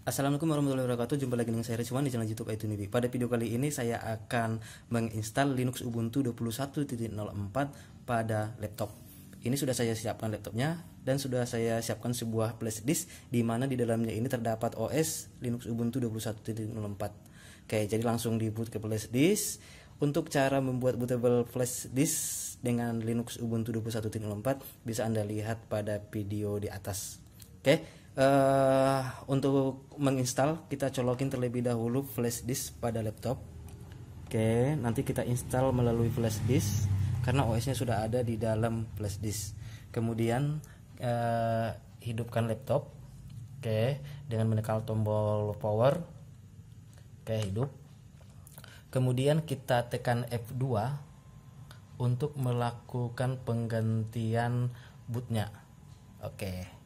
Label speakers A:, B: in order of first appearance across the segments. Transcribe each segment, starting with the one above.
A: Assalamualaikum warahmatullahi wabarakatuh. Jumpa lagi dengan saya Rizwan di channel youtube Itu Nibi Pada video kali ini saya akan menginstal Linux Ubuntu 21.04 pada laptop. Ini sudah saya siapkan laptopnya Dan sudah saya siapkan sebuah flash disk di mana di dalamnya ini terdapat OS Linux Ubuntu 21.04 Oke jadi langsung di boot ke flash disk. Untuk cara membuat bootable flash disk dengan Linux Ubuntu 21.04 Bisa anda lihat pada video di atas. Oke uh, untuk menginstal kita colokin terlebih dahulu flash disk pada laptop. Oke nanti kita install melalui flash disk karena OS nya sudah ada di dalam flash disk. Kemudian uh, hidupkan laptop oke dengan menekan tombol power oke hidup. Kemudian kita tekan F2 untuk melakukan penggantian bootnya. Oke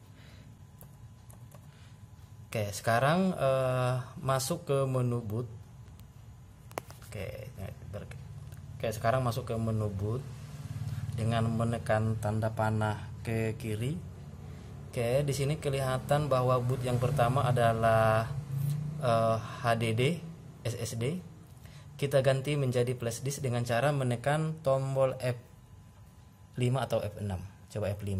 A: Oke, sekarang uh, masuk ke menu boot. Oke, oke sekarang masuk ke menu boot dengan menekan tanda panah ke kiri. Oke, di sini kelihatan bahwa boot yang pertama adalah uh, HDD SSD. Kita ganti menjadi flash disk dengan cara menekan tombol F5 atau F6. Coba F5.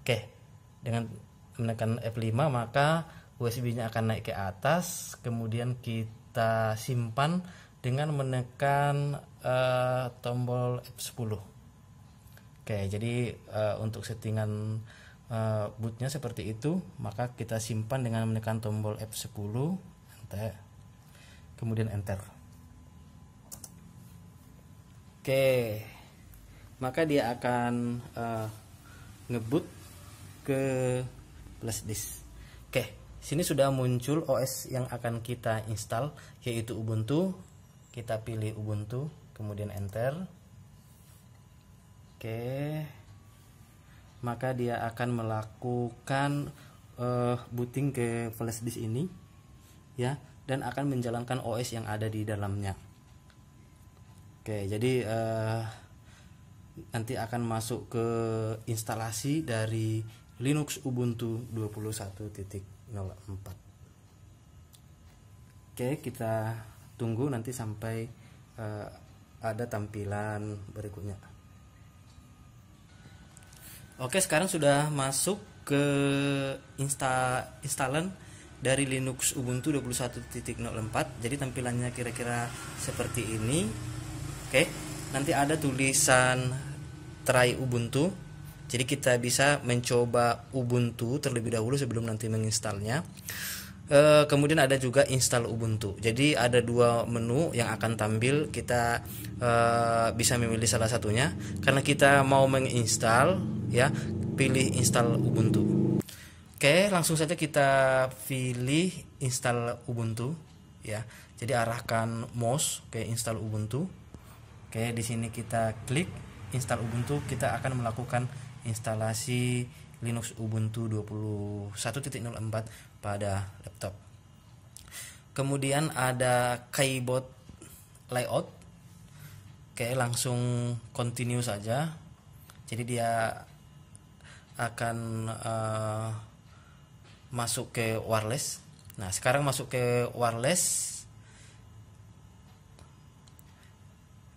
A: Oke, dengan menekan F5 maka USB-nya akan naik ke atas, kemudian kita simpan dengan menekan uh, tombol F10. Oke, jadi uh, untuk settingan uh, bootnya seperti itu, maka kita simpan dengan menekan tombol F10, enter, kemudian enter. Oke, maka dia akan uh, ngebut ke flash disk. Oke, Sini sudah muncul OS yang akan kita install yaitu Ubuntu. Kita pilih Ubuntu, kemudian enter. Oke. Maka dia akan melakukan uh, booting ke flash disk ini ya dan akan menjalankan OS yang ada di dalamnya. Oke, jadi uh, nanti akan masuk ke instalasi dari Linux Ubuntu 21.0 Oke, kita tunggu nanti sampai uh, ada tampilan berikutnya. Oke, sekarang sudah masuk ke insta instalan dari Linux Ubuntu 21.04. Jadi tampilannya kira-kira seperti ini. Oke, nanti ada tulisan try Ubuntu jadi kita bisa mencoba Ubuntu terlebih dahulu sebelum nanti menginstalnya. E, kemudian ada juga install Ubuntu. Jadi ada dua menu yang akan tampil. Kita e, bisa memilih salah satunya. Karena kita mau menginstal, ya pilih install Ubuntu. Oke, langsung saja kita pilih install Ubuntu, ya. Jadi arahkan mouse ke install Ubuntu. Oke, di sini kita klik install Ubuntu. Kita akan melakukan instalasi Linux Ubuntu 21.04 pada laptop. Kemudian ada keyboard layout. Oke, langsung continue saja. Jadi dia akan uh, masuk ke wireless. Nah, sekarang masuk ke wireless.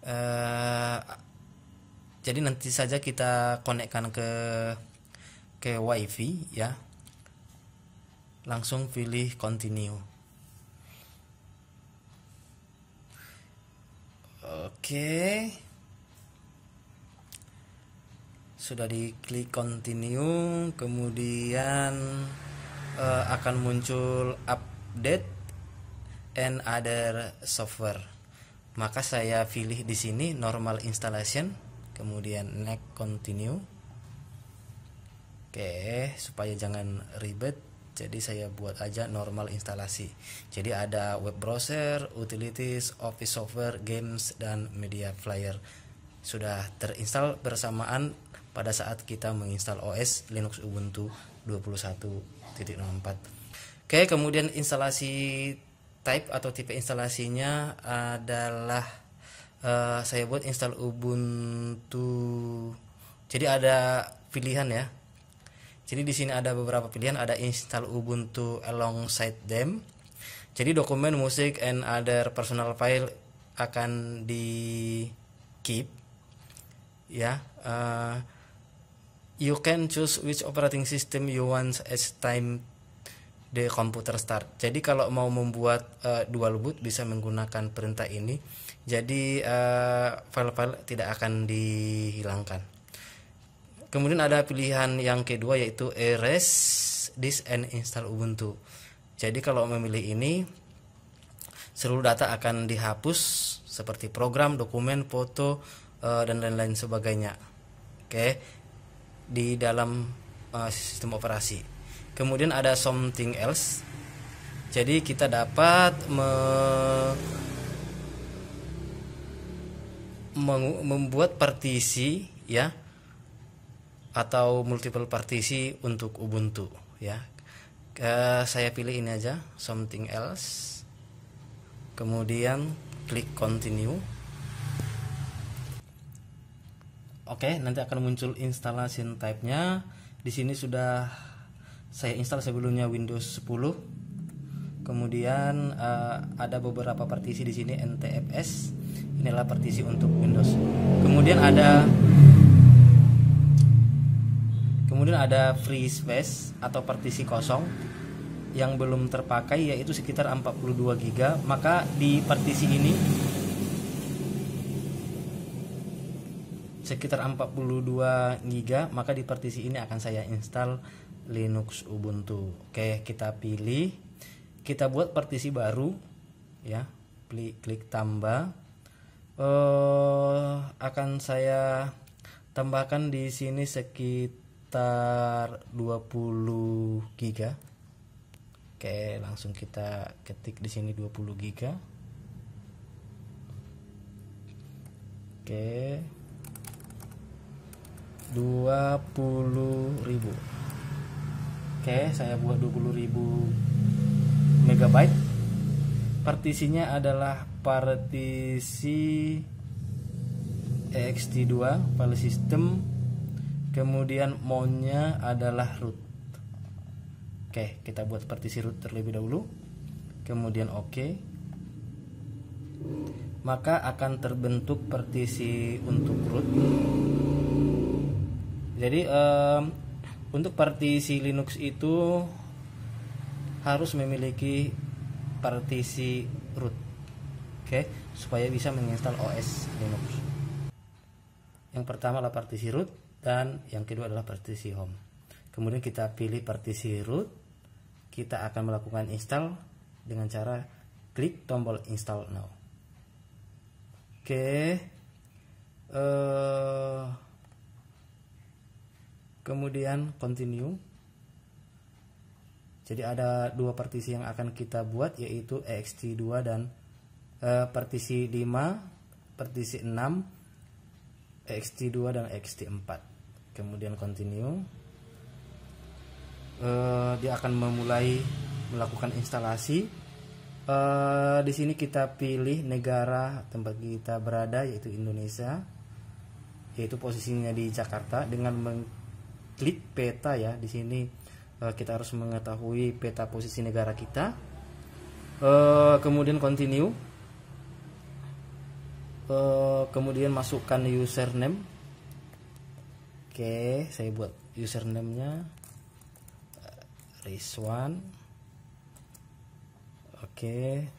A: Uh, jadi nanti saja kita konekkan ke ke wifi ya. Langsung pilih continue. Oke. Sudah diklik continue kemudian uh, akan muncul update and other software. Maka saya pilih di sini normal installation kemudian next continue. Oke supaya jangan ribet jadi saya buat aja normal instalasi. Jadi ada web browser utilities office software games dan media player. Sudah terinstall bersamaan pada saat kita menginstal OS Linux Ubuntu 21.04 oke kemudian instalasi type atau tipe instalasinya adalah uh, saya buat install Ubuntu jadi ada pilihan ya Jadi di sini ada beberapa pilihan, ada install Ubuntu alongside them. Jadi dokumen musik and other personal file akan di keep ya. Uh, you can choose which operating system you want as time the computer start. Jadi kalau mau membuat uh, dual boot bisa menggunakan perintah ini. Jadi file-file uh, tidak akan dihilangkan. Kemudian ada pilihan yang kedua yaitu erase disk and install Ubuntu. Jadi kalau memilih ini seluruh data akan dihapus seperti program, dokumen, foto uh, dan lain-lain sebagainya. Oke. Di dalam uh, sistem operasi. Kemudian ada something else. Jadi kita dapat membuat partisi ya atau multiple partisi untuk Ubuntu ya. Uh, saya pilih ini aja, something else. Kemudian klik continue. Oke, nanti akan muncul instalasi type-nya. Di sini sudah saya install sebelumnya Windows 10. Kemudian uh, ada beberapa partisi di sini NTFS. Inilah partisi untuk Windows. Kemudian ada Kemudian ada free space atau partisi kosong yang belum terpakai yaitu sekitar 42 GB, maka di partisi ini sekitar 42 GB, maka di partisi ini akan saya install Linux Ubuntu. Oke, kita pilih kita buat partisi baru ya. Klik klik tambah. Uh, akan saya tambahkan di sini sekitar sekitar 20 giga Oke, langsung kita ketik di sini 20 giga. Oke. 20 ribu. Oke, saya buat 20 ribu megabyte. Partisinya adalah partisi ext2 file system. Kemudian maunya adalah root. Oke kita buat partisi root terlebih dahulu. Kemudian oke maka akan terbentuk partisi untuk root. Jadi um, untuk partisi Linux itu harus memiliki partisi root oke? Supaya bisa menginstal OS Linux. Yang pertama adalah partisi root dan yang kedua adalah partisi home. Kemudian kita pilih partisi root. Kita akan melakukan install dengan cara klik tombol install now. Oke. Uh, kemudian continue jadi ada dua partisi yang akan kita buat yaitu ext2 dan uh, partisi 5 partisi 6 ext2 dan ext4 kemudian continue. Uh, dia akan memulai melakukan instalasi. Uh, di sini kita pilih negara tempat kita berada yaitu Indonesia yaitu posisinya di Jakarta dengan mengklik peta ya di sini kita harus mengetahui peta posisi negara kita uh, kemudian continue uh, kemudian masukkan username Oke, saya buat username-nya Rizwan. Oke.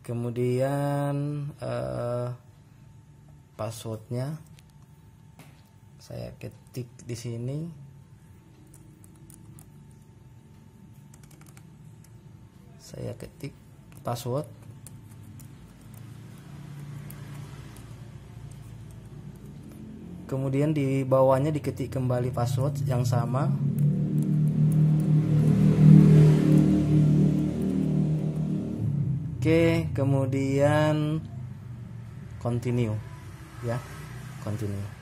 A: Kemudian uh, passwordnya saya ketik di sini. Saya ketik password. Kemudian di bawahnya diketik kembali password yang sama. Oke kemudian continue ya. Continue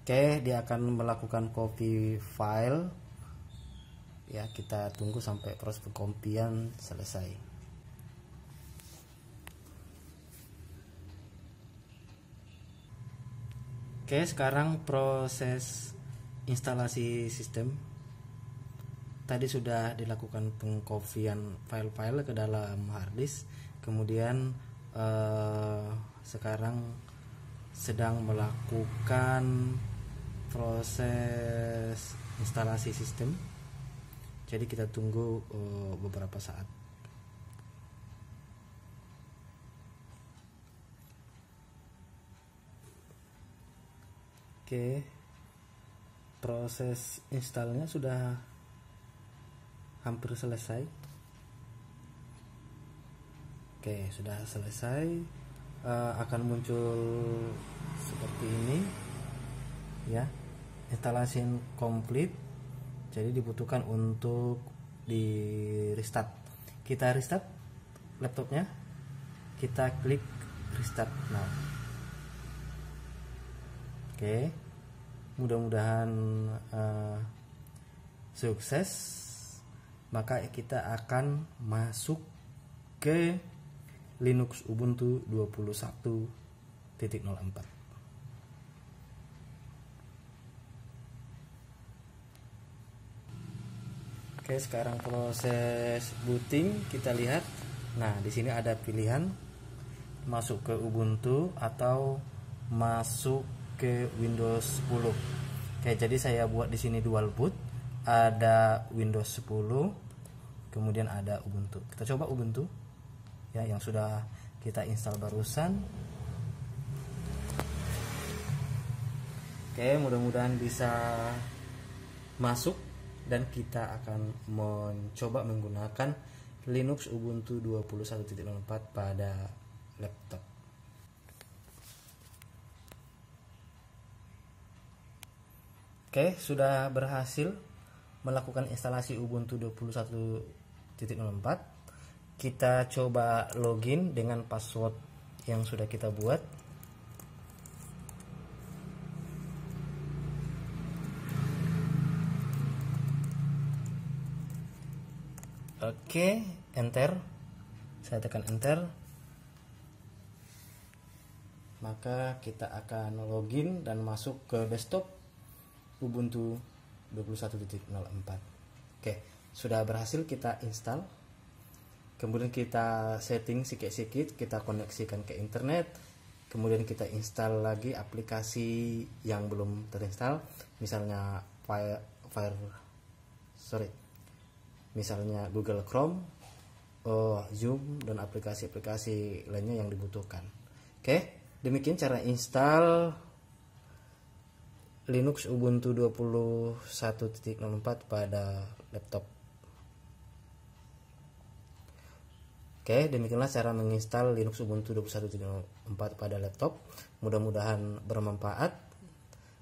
A: oke dia akan melakukan copy file. Ya kita tunggu sampai proses pengkopian selesai. Oke, sekarang proses instalasi sistem. Tadi sudah dilakukan pengkopian file-file ke dalam harddisk, kemudian eh, sekarang sedang melakukan proses instalasi sistem. Jadi kita tunggu eh, beberapa saat. Oke. Proses installnya sudah hampir selesai. Oke, sudah selesai. Uh, akan muncul seperti ini. Ya. Instalasi komplit. Jadi dibutuhkan untuk di restart. Kita restart laptopnya. Kita klik restart now Oke, mudah-mudahan uh, sukses. Maka kita akan masuk ke Linux Ubuntu 21.04. Oke, sekarang proses booting kita lihat. Nah, di sini ada pilihan. Masuk ke Ubuntu atau masuk ke Windows 10 Oke jadi saya buat di sini dual boot. Ada Windows 10 kemudian ada Ubuntu. Kita coba Ubuntu. Ya yang sudah kita install barusan. Oke mudah-mudahan bisa masuk dan kita akan mencoba menggunakan Linux Ubuntu 21.04 pada laptop Oke, sudah berhasil melakukan instalasi Ubuntu 21.04. Kita coba login dengan password yang sudah kita buat. Oke, enter. Saya tekan enter. Maka kita akan login dan masuk ke desktop Ubuntu 21.04 oke sudah berhasil kita install kemudian kita setting sikit-sikit kita koneksikan ke internet kemudian kita install lagi aplikasi yang belum terinstall misalnya fire, fire sorry misalnya Google Chrome oh, Zoom dan aplikasi-aplikasi lainnya yang dibutuhkan oke demikian cara install Linux Ubuntu 21.04 pada laptop. Oke, demikianlah cara menginstal Linux Ubuntu 21.04 pada laptop. Mudah-mudahan bermanfaat.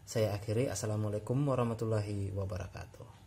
A: Saya akhiri. Assalamualaikum warahmatullahi wabarakatuh.